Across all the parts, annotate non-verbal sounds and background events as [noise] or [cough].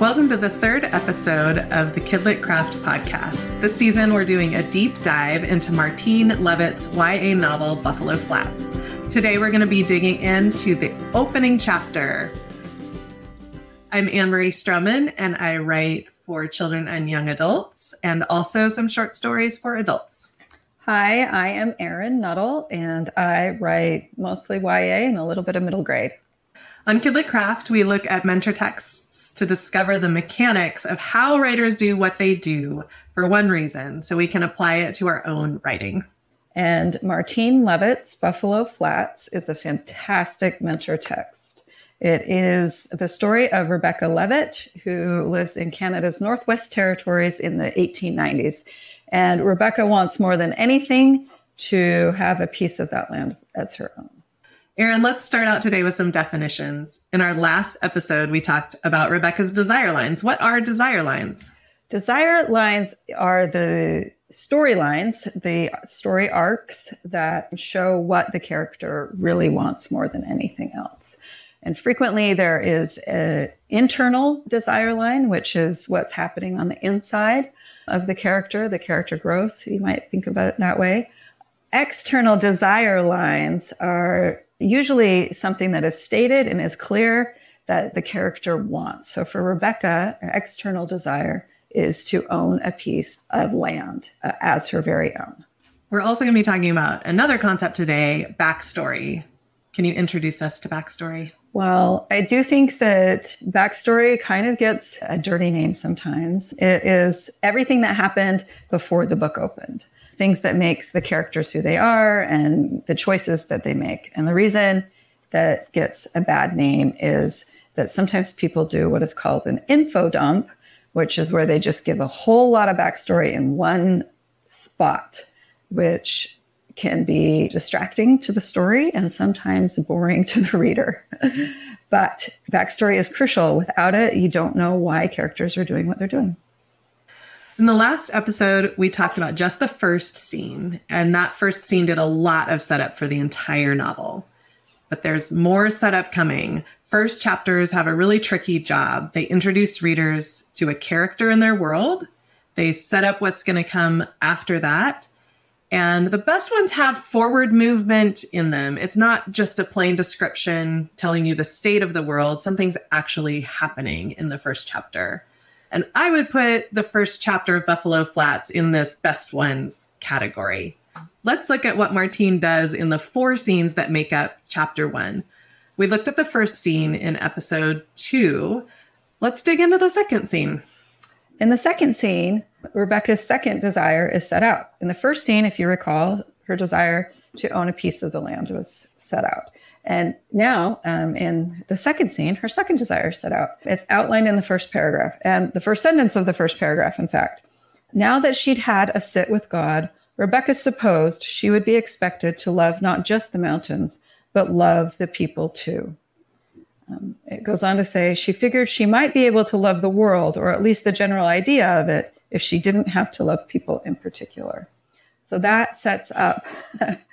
Welcome to the third episode of the Kidlit Craft podcast. This season, we're doing a deep dive into Martine Leavitt's YA novel, Buffalo Flats. Today, we're going to be digging into the opening chapter. I'm Anne Marie Strohman, and I write for children and young adults, and also some short stories for adults. Hi, I am Erin Nuttall, and I write mostly YA and a little bit of middle grade. On Kidlit Craft, we look at mentor texts to discover the mechanics of how writers do what they do for one reason, so we can apply it to our own writing. And Martine Leavitt's Buffalo Flats is a fantastic mentor text. It is the story of Rebecca Levitt, who lives in Canada's Northwest Territories in the 1890s. And Rebecca wants more than anything to have a piece of that land as her own. Erin, let's start out today with some definitions. In our last episode, we talked about Rebecca's desire lines. What are desire lines? Desire lines are the storylines, the story arcs that show what the character really wants more than anything else. And frequently there is an internal desire line, which is what's happening on the inside of the character, the character growth. You might think about it that way. External desire lines are usually something that is stated and is clear that the character wants. So for Rebecca, her external desire is to own a piece of land uh, as her very own. We're also going to be talking about another concept today backstory. Can you introduce us to backstory? Well, I do think that backstory kind of gets a dirty name sometimes. It is everything that happened before the book opened things that makes the characters who they are and the choices that they make. And the reason that gets a bad name is that sometimes people do what is called an info dump, which is where they just give a whole lot of backstory in one spot, which can be distracting to the story and sometimes boring to the reader. [laughs] but backstory is crucial. Without it, you don't know why characters are doing what they're doing. In the last episode, we talked about just the first scene, and that first scene did a lot of setup for the entire novel. But there's more setup coming. First chapters have a really tricky job. They introduce readers to a character in their world, they set up what's going to come after that. And the best ones have forward movement in them. It's not just a plain description telling you the state of the world, something's actually happening in the first chapter. And I would put the first chapter of Buffalo Flats in this best ones category. Let's look at what Martine does in the four scenes that make up chapter one. We looked at the first scene in episode two. Let's dig into the second scene. In the second scene, Rebecca's second desire is set out. In the first scene, if you recall, her desire to own a piece of the land was set out. And now, um, in the second scene, her second desire is set out. It's outlined in the first paragraph and the first sentence of the first paragraph, in fact. Now that she'd had a sit with God, Rebecca supposed she would be expected to love not just the mountains, but love the people too. Um, it goes on to say she figured she might be able to love the world, or at least the general idea of it, if she didn't have to love people in particular. So that sets up [laughs]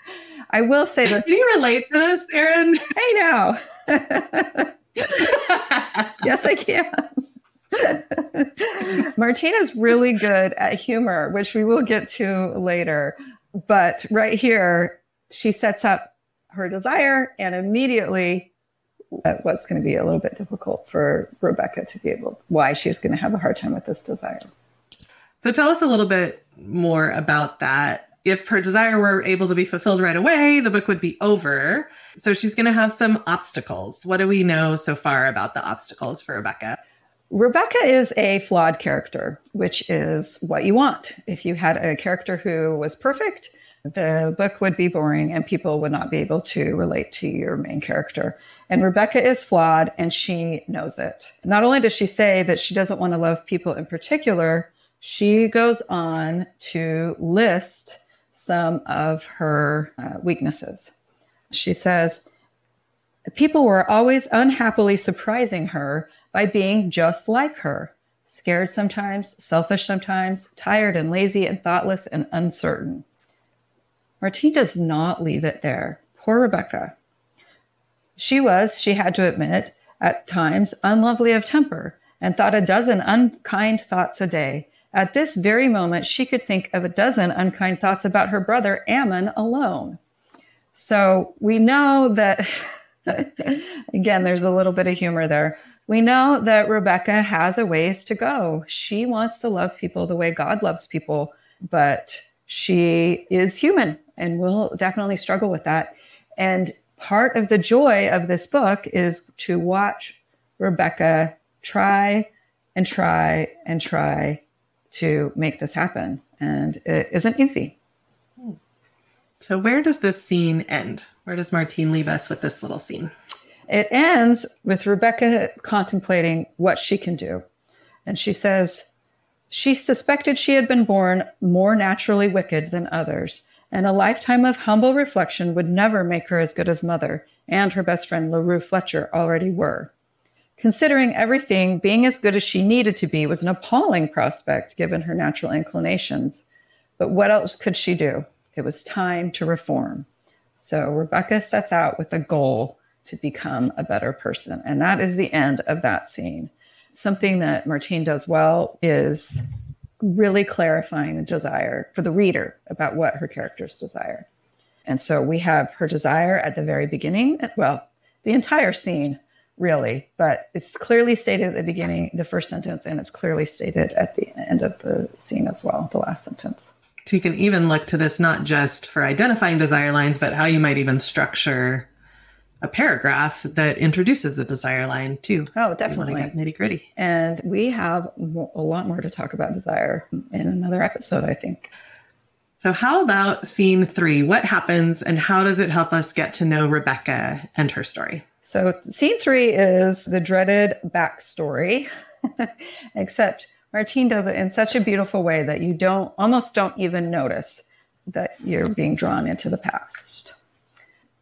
I will say that. Can you relate to this, Erin? Hey, now. [laughs] yes, I can. Martine's really good at humor, which we will get to later. But right here, she sets up her desire and immediately uh, what's going to be a little bit difficult for Rebecca to be able, why she's going to have a hard time with this desire. So tell us a little bit more about that if her desire were able to be fulfilled right away, the book would be over. So she's going to have some obstacles. What do we know so far about the obstacles for Rebecca? Rebecca is a flawed character, which is what you want. If you had a character who was perfect, the book would be boring and people would not be able to relate to your main character. And Rebecca is flawed and she knows it. Not only does she say that she doesn't want to love people in particular, she goes on to list some of her uh, weaknesses. She says, People were always unhappily surprising her by being just like her scared sometimes, selfish sometimes, tired and lazy and thoughtless and uncertain. Martine does not leave it there. Poor Rebecca. She was, she had to admit, at times unlovely of temper and thought a dozen unkind thoughts a day. At this very moment, she could think of a dozen unkind thoughts about her brother Ammon alone. So we know that, [laughs] again, there's a little bit of humor there. We know that Rebecca has a ways to go. She wants to love people the way God loves people, but she is human and will definitely struggle with that. And part of the joy of this book is to watch Rebecca try and try and try to make this happen. And it isn't easy. So, where does this scene end? Where does Martine leave us with this little scene? It ends with Rebecca contemplating what she can do. And she says, She suspected she had been born more naturally wicked than others, and a lifetime of humble reflection would never make her as good as mother and her best friend LaRue Fletcher already were. Considering everything, being as good as she needed to be was an appalling prospect given her natural inclinations. But what else could she do? It was time to reform. So Rebecca sets out with a goal to become a better person. And that is the end of that scene. Something that Martine does well is really clarifying the desire for the reader about what her characters desire. And so we have her desire at the very beginning, well, the entire scene, really, but it's clearly stated at the beginning, the first sentence, and it's clearly stated at the end of the scene as well, the last sentence. So you can even look to this not just for identifying desire lines, but how you might even structure a paragraph that introduces the desire line too. Oh, definitely. Nitty gritty. And we have a lot more to talk about desire in another episode, I think. So, how about scene three? What happens and how does it help us get to know Rebecca and her story? So, scene three is the dreaded backstory, [laughs] except Martine does it in such a beautiful way that you don't almost don't even notice that you're being drawn into the past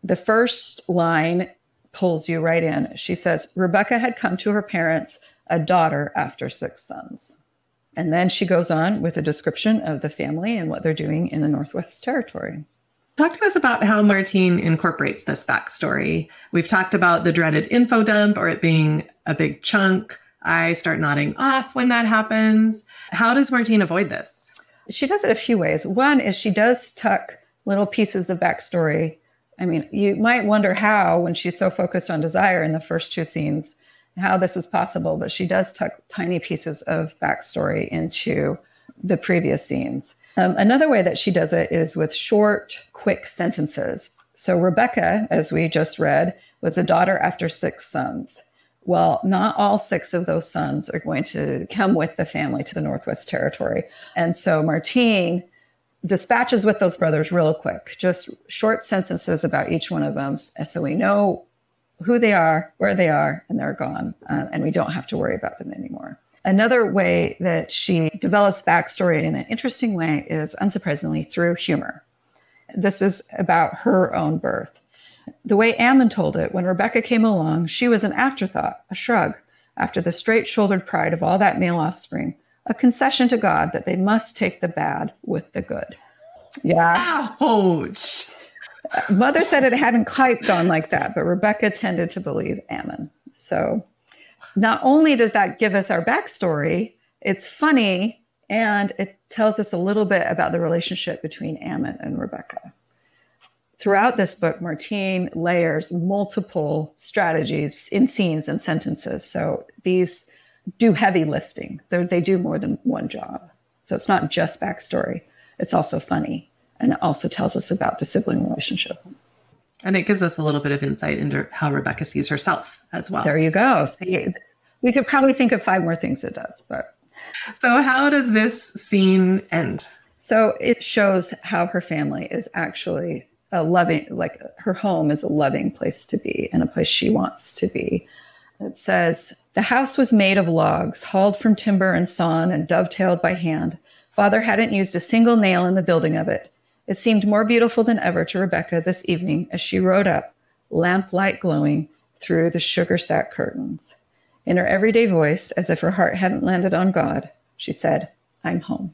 the first line pulls you right in. She says, Rebecca had come to her parents, a daughter after six sons. And then she goes on with a description of the family and what they're doing in the Northwest Territory. Talk to us about how Martine incorporates this backstory. We've talked about the dreaded info dump or it being a big chunk. I start nodding off when that happens. How does Martine avoid this? She does it a few ways. One is she does tuck little pieces of backstory I mean, you might wonder how, when she's so focused on desire in the first two scenes, how this is possible, but she does tuck tiny pieces of backstory into the previous scenes. Um, another way that she does it is with short, quick sentences. So, Rebecca, as we just read, was a daughter after six sons. Well, not all six of those sons are going to come with the family to the Northwest Territory. And so Martine dispatches with those brothers real quick, just short sentences about each one of them. So we know who they are, where they are, and they're gone. Uh, and we don't have to worry about them anymore. Another way that she develops backstory in an interesting way is unsurprisingly through humor. This is about her own birth. The way Ammon told it, when Rebecca came along, she was an afterthought, a shrug, after the straight shouldered pride of all that male offspring a concession to God that they must take the bad with the good. Yeah. Ouch. Mother said it hadn't quite gone like that, but Rebecca tended to believe Ammon. So not only does that give us our backstory, it's funny and it tells us a little bit about the relationship between Ammon and Rebecca. Throughout this book, Martine layers multiple strategies in scenes and sentences. So these do heavy lifting. They're, they do more than one job. So it's not just backstory, it's also funny. And it also tells us about the sibling relationship. And it gives us a little bit of insight into how Rebecca sees herself as well. There you go. See, we could probably think of five more things it does, but. So, how does this scene end? So, it shows how her family is actually a loving, like her home is a loving place to be and a place she wants to be. It says, The house was made of logs, hauled from timber and sawn and dovetailed by hand. Father hadn't used a single nail in the building of it. It seemed more beautiful than ever to Rebecca this evening as she rode up, lamplight glowing, through the sugar sack curtains. In her everyday voice, as if her heart hadn't landed on God, she said, I'm home.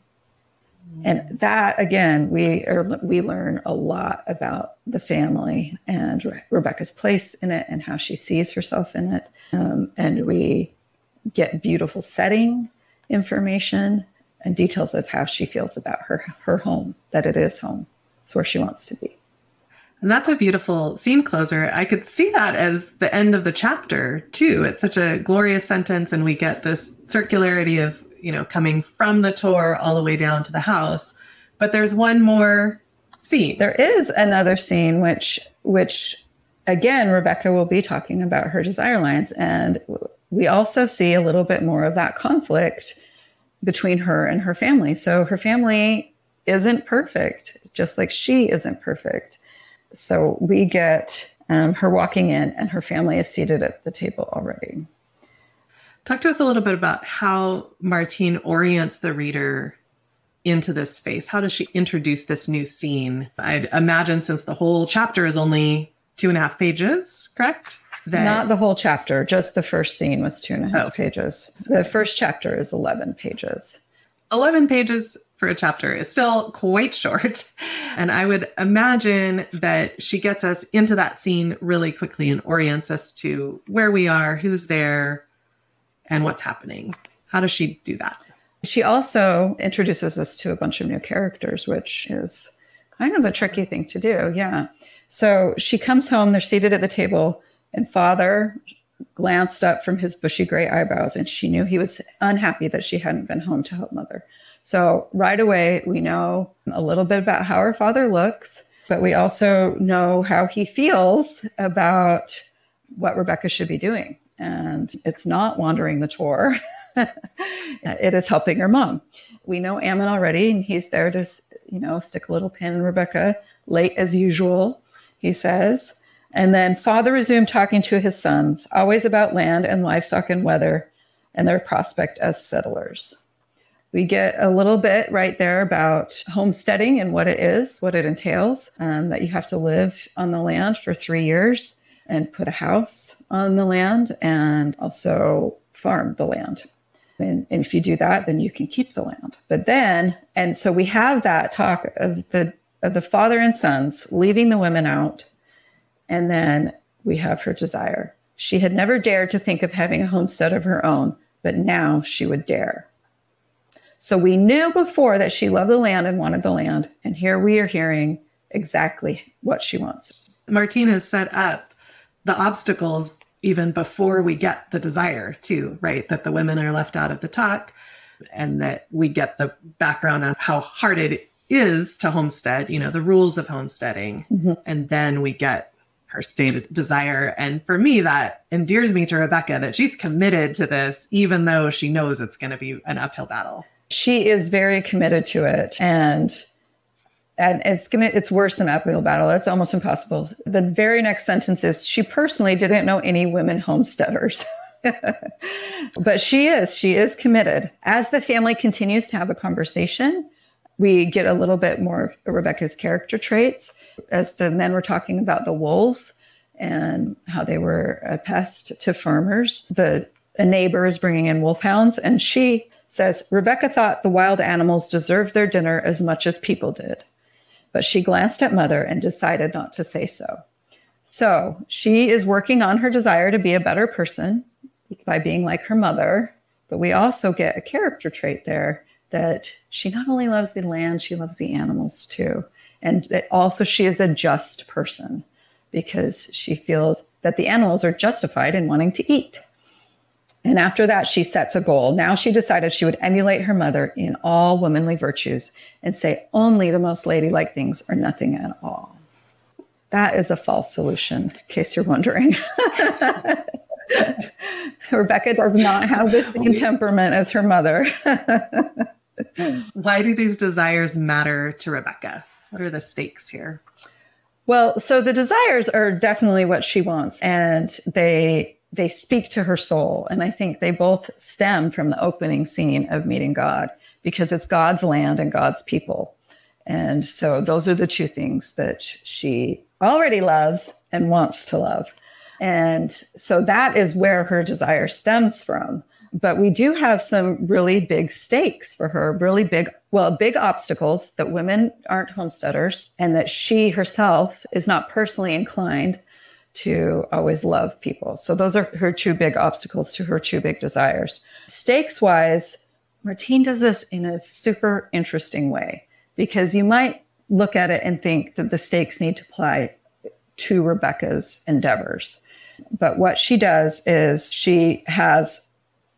And that again, we are, we learn a lot about the family and Re- Rebecca's place in it and how she sees herself in it. Um, and we get beautiful setting information and details of how she feels about her her home, that it is home. It's where she wants to be. And that's a beautiful scene closer. I could see that as the end of the chapter too. It's such a glorious sentence, and we get this circularity of, you know, coming from the tour all the way down to the house. But there's one more scene. There is another scene which which again Rebecca will be talking about her desire lines and we also see a little bit more of that conflict between her and her family. So her family isn't perfect, just like she isn't perfect. So we get um, her walking in, and her family is seated at the table already. Talk to us a little bit about how Martine orients the reader into this space. How does she introduce this new scene? I'd imagine since the whole chapter is only two and a half pages, correct? That... Not the whole chapter, just the first scene was two and a half oh. pages. The first chapter is 11 pages. 11 pages for a chapter is still quite short. [laughs] And I would imagine that she gets us into that scene really quickly and orients us to where we are, who's there, and what's happening. How does she do that? She also introduces us to a bunch of new characters, which is kind of a tricky thing to do. Yeah. So she comes home, they're seated at the table, and father glanced up from his bushy gray eyebrows, and she knew he was unhappy that she hadn't been home to help mother. So right away, we know a little bit about how her father looks, but we also know how he feels about what Rebecca should be doing. And it's not wandering the tour. [laughs] it is helping her mom. We know Ammon already, and he's there to, you know, stick a little pin in Rebecca, late as usual, he says. And then father resumed talking to his sons, always about land and livestock and weather and their prospect as settlers. We get a little bit right there about homesteading and what it is, what it entails, um, that you have to live on the land for three years and put a house on the land and also farm the land. And, and if you do that, then you can keep the land. But then, and so we have that talk of the of the father and sons leaving the women out and then we have her desire. She had never dared to think of having a homestead of her own, but now she would dare. So we knew before that she loved the land and wanted the land. And here we are hearing exactly what she wants. Martine has set up the obstacles even before we get the desire, too, right? That the women are left out of the talk and that we get the background on how hard it is to homestead, you know, the rules of homesteading. Mm-hmm. And then we get her stated desire. And for me, that endears me to Rebecca that she's committed to this, even though she knows it's going to be an uphill battle. She is very committed to it. And and it's gonna it's worse than uphill battle. It's almost impossible. The very next sentence is she personally didn't know any women homesteaders. [laughs] but she is, she is committed. As the family continues to have a conversation, we get a little bit more Rebecca's character traits as the men were talking about the wolves and how they were a pest to farmers, the a neighbor is bringing in wolfhounds, and she says Rebecca thought the wild animals deserved their dinner as much as people did, but she glanced at mother and decided not to say so. So she is working on her desire to be a better person by being like her mother, but we also get a character trait there that she not only loves the land, she loves the animals too and that also she is a just person because she feels that the animals are justified in wanting to eat. And after that, she sets a goal. Now she decided she would emulate her mother in all womanly virtues and say only the most ladylike things or nothing at all. That is a false solution, in case you're wondering. [laughs] Rebecca does not have the same temperament as her mother. [laughs] Why do these desires matter to Rebecca? What are the stakes here? Well, so the desires are definitely what she wants and they they speak to her soul and I think they both stem from the opening scene of meeting God because it's God's land and God's people. And so those are the two things that she already loves and wants to love. And so that is where her desire stems from. But we do have some really big stakes for her, really big, well, big obstacles that women aren't homesteaders and that she herself is not personally inclined to always love people. So those are her two big obstacles to her two big desires. Stakes wise, Martine does this in a super interesting way because you might look at it and think that the stakes need to apply to Rebecca's endeavors. But what she does is she has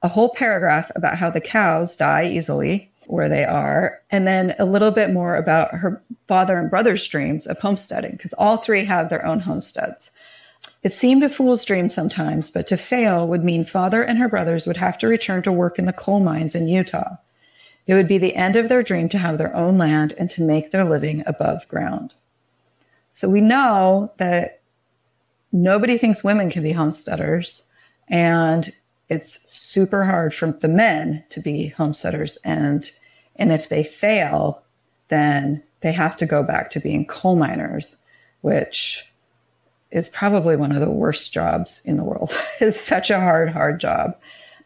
a whole paragraph about how the cows die easily where they are, and then a little bit more about her father and brother's dreams of homesteading, because all three have their own homesteads. It seemed a fool's dream sometimes, but to fail would mean father and her brothers would have to return to work in the coal mines in Utah. It would be the end of their dream to have their own land and to make their living above ground. So we know that nobody thinks women can be homesteaders, and it's super hard for the men to be homesteaders. And and if they fail, then they have to go back to being coal miners, which is probably one of the worst jobs in the world. [laughs] it's such a hard, hard job.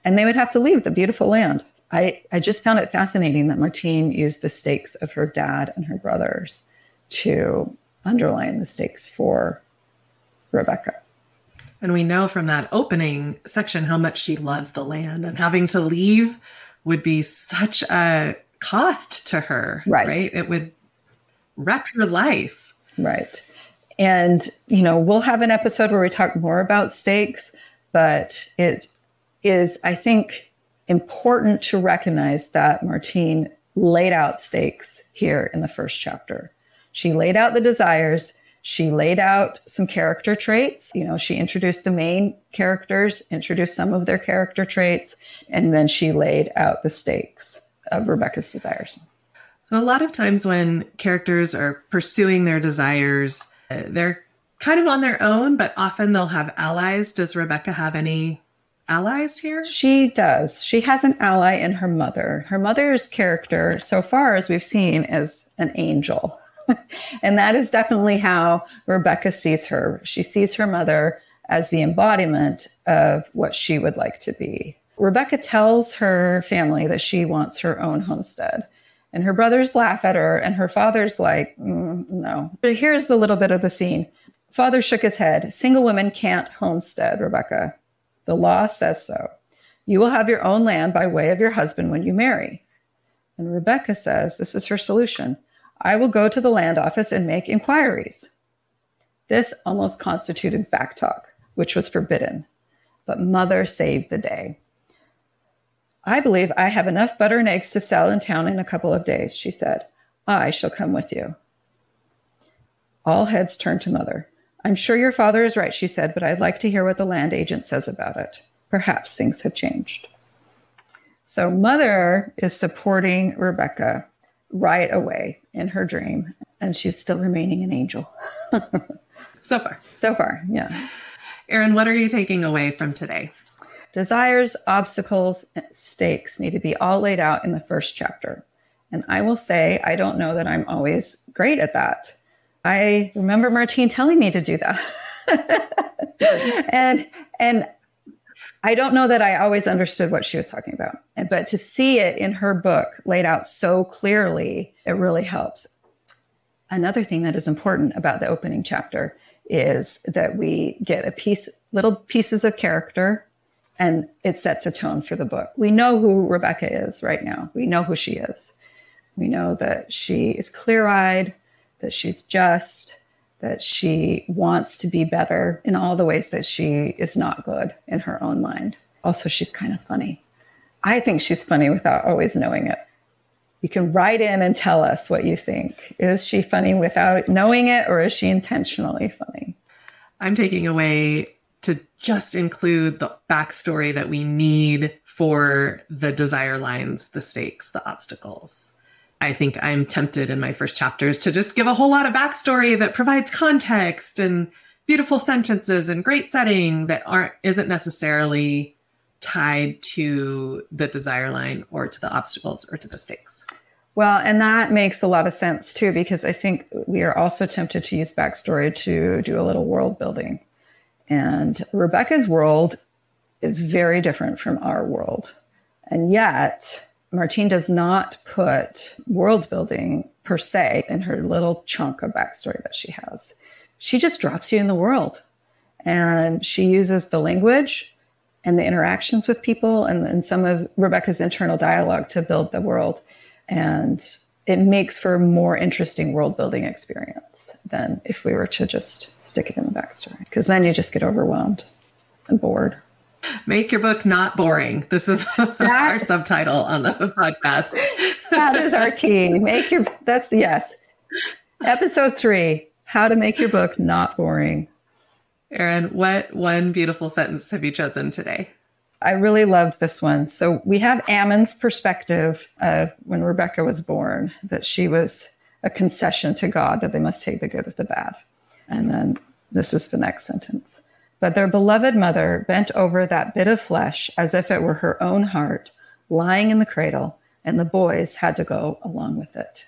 And they would have to leave the beautiful land. I, I just found it fascinating that Martine used the stakes of her dad and her brothers to underline the stakes for Rebecca. And we know from that opening section how much she loves the land and having to leave would be such a cost to her. Right. right? It would wreck her life. Right. And, you know, we'll have an episode where we talk more about stakes, but it is, I think, important to recognize that Martine laid out stakes here in the first chapter. She laid out the desires. She laid out some character traits. You know, she introduced the main characters, introduced some of their character traits, and then she laid out the stakes of Rebecca's desires. So, a lot of times when characters are pursuing their desires, they're kind of on their own, but often they'll have allies. Does Rebecca have any allies here? She does. She has an ally in her mother. Her mother's character, so far as we've seen, is an angel. [laughs] and that is definitely how Rebecca sees her. She sees her mother as the embodiment of what she would like to be. Rebecca tells her family that she wants her own homestead. And her brothers laugh at her, and her father's like, mm, no. But here's the little bit of the scene. Father shook his head. Single women can't homestead, Rebecca. The law says so. You will have your own land by way of your husband when you marry. And Rebecca says this is her solution. I will go to the land office and make inquiries. This almost constituted backtalk, which was forbidden. But mother saved the day. I believe I have enough butter and eggs to sell in town in a couple of days, she said. I shall come with you. All heads turned to mother. I'm sure your father is right, she said, but I'd like to hear what the land agent says about it. Perhaps things have changed. So, mother is supporting Rebecca right away in her dream, and she's still remaining an angel. [laughs] so far. So far, yeah. Erin, what are you taking away from today? Desires, obstacles, stakes need to be all laid out in the first chapter. And I will say, I don't know that I'm always great at that. I remember Martine telling me to do that. [laughs] and and I don't know that I always understood what she was talking about. But to see it in her book laid out so clearly, it really helps. Another thing that is important about the opening chapter is that we get a piece little pieces of character and it sets a tone for the book. We know who Rebecca is right now. We know who she is. We know that she is clear eyed, that she's just, that she wants to be better in all the ways that she is not good in her own mind. Also, she's kind of funny. I think she's funny without always knowing it. You can write in and tell us what you think. Is she funny without knowing it, or is she intentionally funny? I'm taking away to just include the backstory that we need for the desire lines, the stakes, the obstacles. I think I'm tempted in my first chapters to just give a whole lot of backstory that provides context and beautiful sentences and great settings that aren't isn't necessarily tied to the desire line or to the obstacles or to the stakes. Well, and that makes a lot of sense too, because I think we are also tempted to use backstory to do a little world building. And Rebecca's world is very different from our world. And yet, Martine does not put world building per se in her little chunk of backstory that she has. She just drops you in the world. And she uses the language and the interactions with people and, and some of Rebecca's internal dialogue to build the world. And it makes for a more interesting world building experience than if we were to just stick it in the backstory, because then you just get overwhelmed and bored. Make your book not boring. This is that, [laughs] our subtitle on the podcast. that is our key. Make your, that's yes. Episode three How to Make Your Book Not Boring. Erin, what one beautiful sentence have you chosen today? I really loved this one. So we have Ammon's perspective of when Rebecca was born, that she was a concession to God, that they must take the good with the bad. And then this is the next sentence. But their beloved mother bent over that bit of flesh as if it were her own heart, lying in the cradle, and the boys had to go along with it.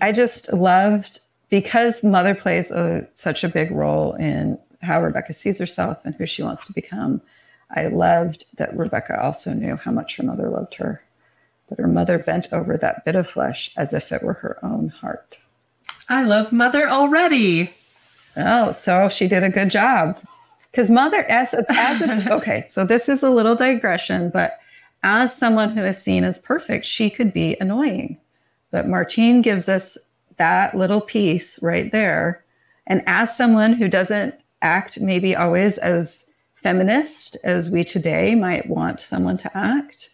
I just loved because mother plays a, such a big role in how Rebecca sees herself and who she wants to become. I loved that Rebecca also knew how much her mother loved her, that her mother bent over that bit of flesh as if it were her own heart. I love mother already. Oh, so she did a good job. Because mother, as a, as a, [laughs] okay, so this is a little digression, but as someone who is seen as perfect, she could be annoying. But Martine gives us that little piece right there. And as someone who doesn't act maybe always as feminist as we today might want someone to act,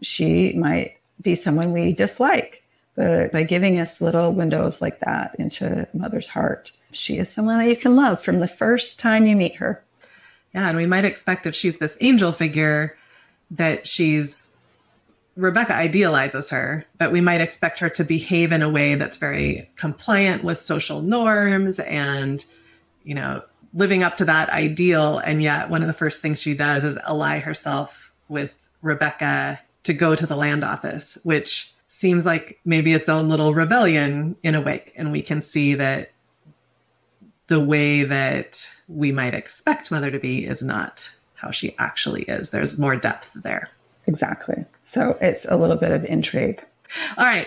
she might be someone we dislike. But by giving us little windows like that into mother's heart, she is someone that you can love from the first time you meet her. Yeah, and we might expect if she's this angel figure that she's Rebecca idealizes her, but we might expect her to behave in a way that's very compliant with social norms and, you know, living up to that ideal. And yet, one of the first things she does is ally herself with Rebecca to go to the land office, which seems like maybe its own little rebellion in a way. And we can see that the way that we might expect Mother to be is not how she actually is. There's more depth there. Exactly. So it's a little bit of intrigue. All right.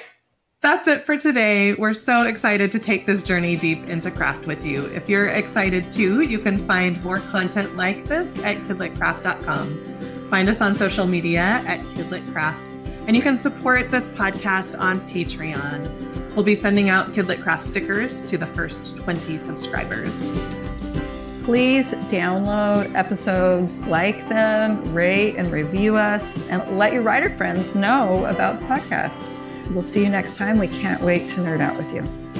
That's it for today. We're so excited to take this journey deep into craft with you. If you're excited too, you can find more content like this at kidlitcraft.com. Find us on social media at kidlitcraft, and you can support this podcast on Patreon. We'll be sending out Kidlit Craft stickers to the first 20 subscribers please download episodes, like them, rate and review us, and let your writer friends know about the podcast. We'll see you next time. We can't wait to nerd out with you.